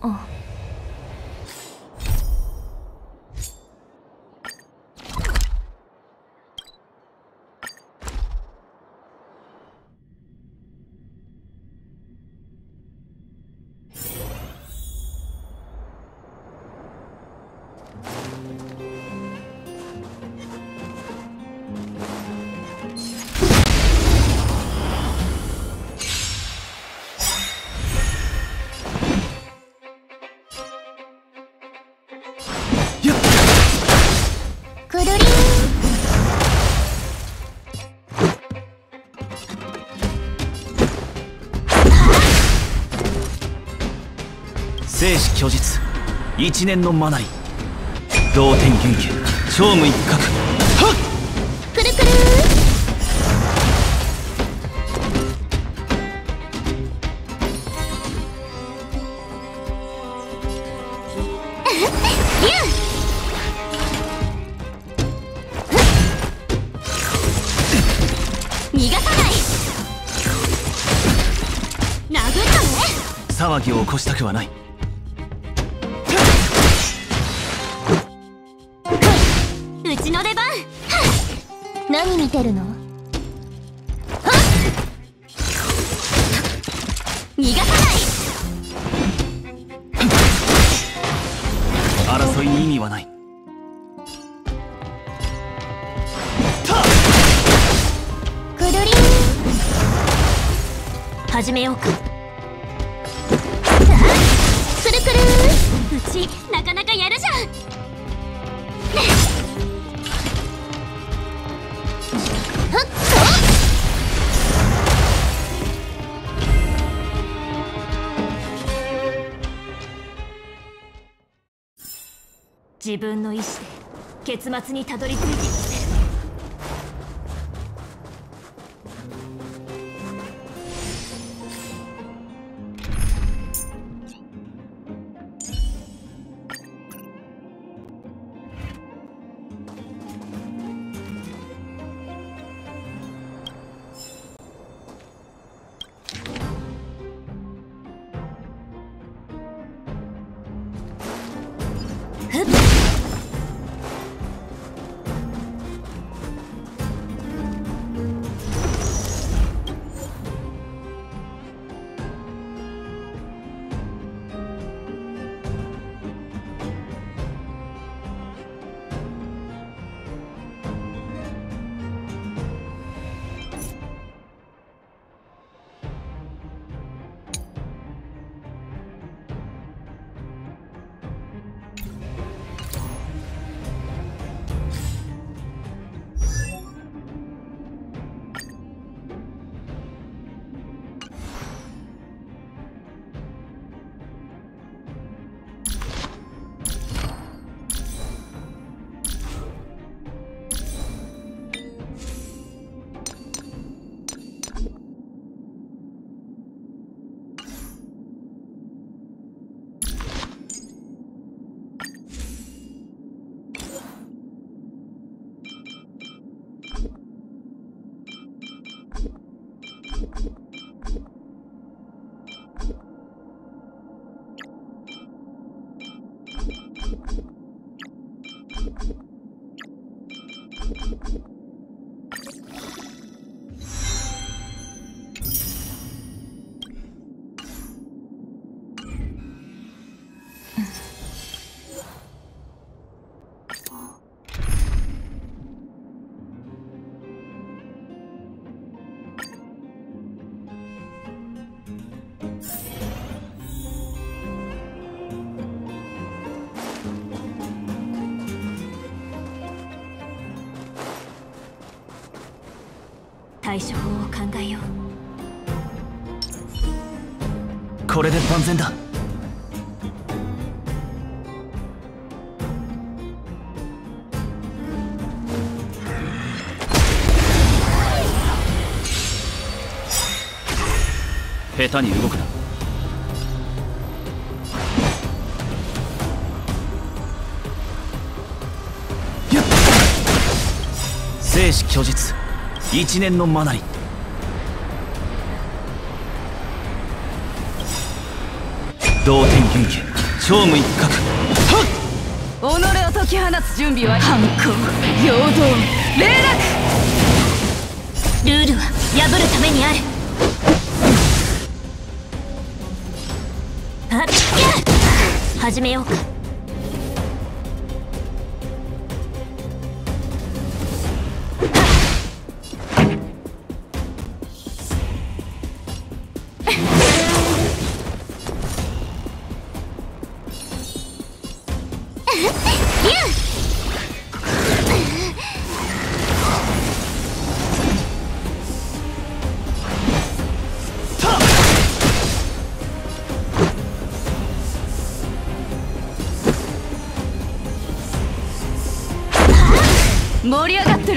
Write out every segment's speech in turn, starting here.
哦。生死虚実。一年のマナリ同点元気超無一角。はっ！くるくる。逃がさない。殴った騒ぎを起こしたくはない見てるの？逃がさない！争いに意味はない。くるりん始めようか。くるくるうちなかなかやるじゃん自分の意志で結末にたどり着いて 法を考えよ。これで万全だ。下手に動くな。生死虚実。一年のマナリ同点元気超無一角。己を解き放つ準備は反抗陽動霊ルールは破るためにある。あっ！始めようか。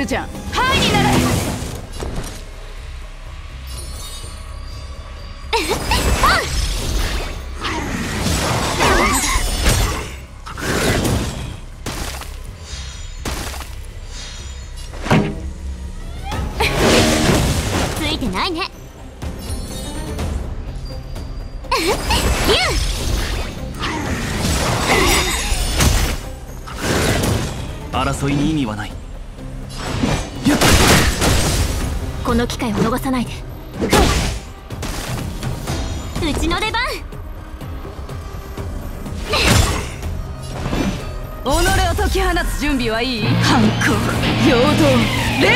り備はいい反抗陽動霊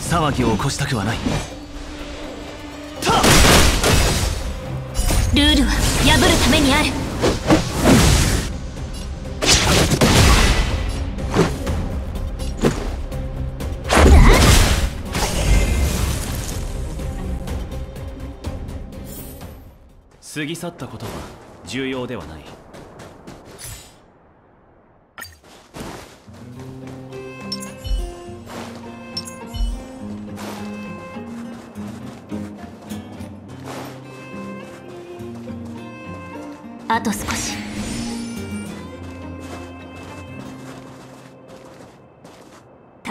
騒ぎを起こしたくはない。ルールは破るためにある。過ぎ去ったことは重要ではない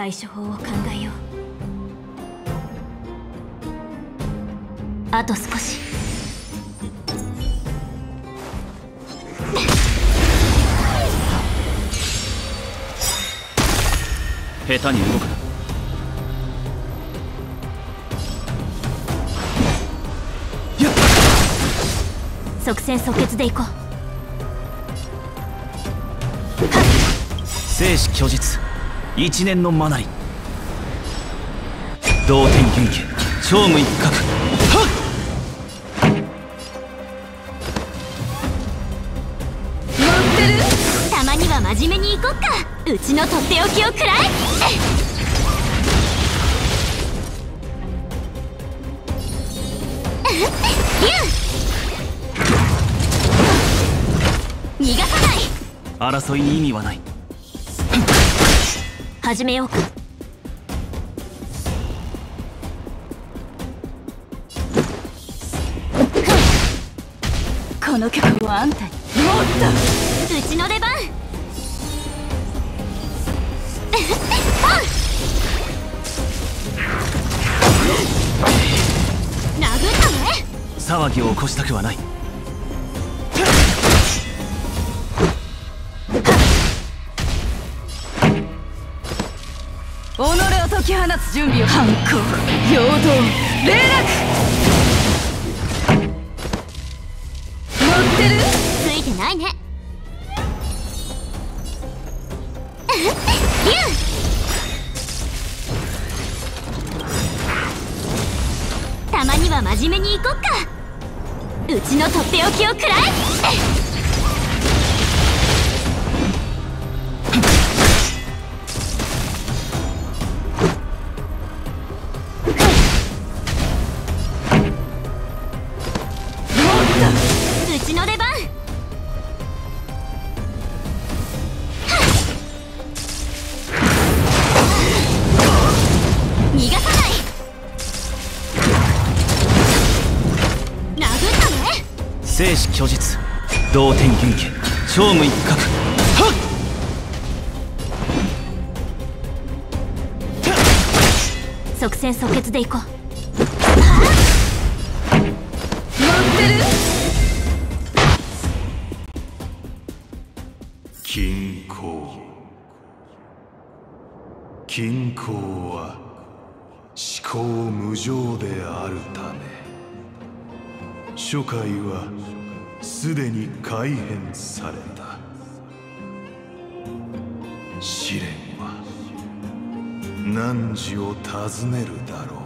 対処法を考えよう。あと少し。下手に動くな。即戦即決でいこう。生死虚実一年のマナリ同点元気。超無一角。は持ってるたまには真面目に行こっか。うちのとっておきを食らえ。逃がさない。っ争いに意味はない始めようか。この曲はあんたに。もっうちの出番。殴ったね騒ぎを起こしたくはない己を解き放つ準備を反抗陽動。霊落持ってる。ついてないね。たまには真面目に行こっか。うちのとっておきを食らえ。生死虚実。同点元気。超無一角。は即戦即決でいこう。持ってる！均衡均衡は思考無常であるため初回はすでに改変された。試練は汝を訪ねるだろう。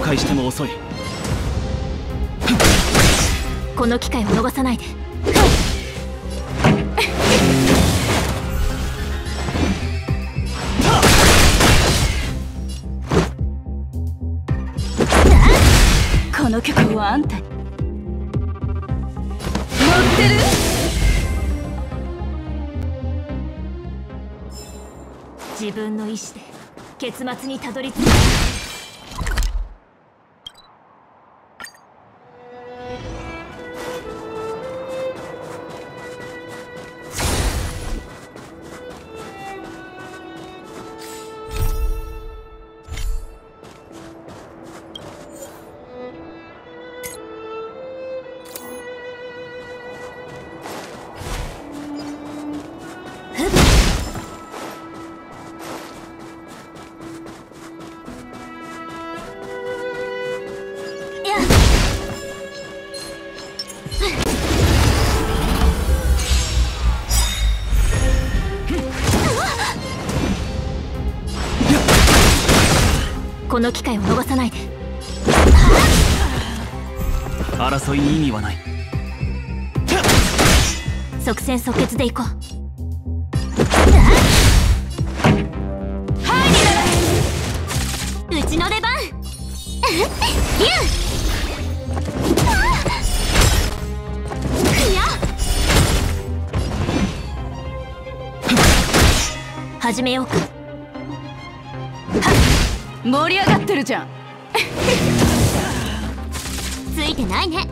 後悔しても遅い。この機会を逃さないで。この曲はあんたに。乗ってる？自分の意志で結末にたどり着いの機会を逃さないで。争いに意味はない。即戦即決でいこう。うちの出番。始めようか盛り上がってるじゃん。ついてないね。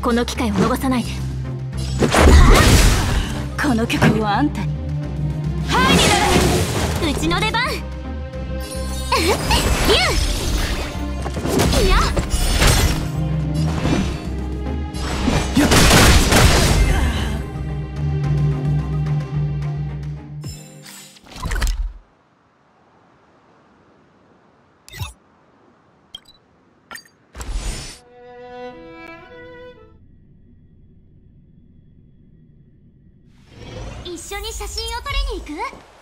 この機会を逃さないで。この曲はあんたに。うちの出番。いやに写真を撮りに行く？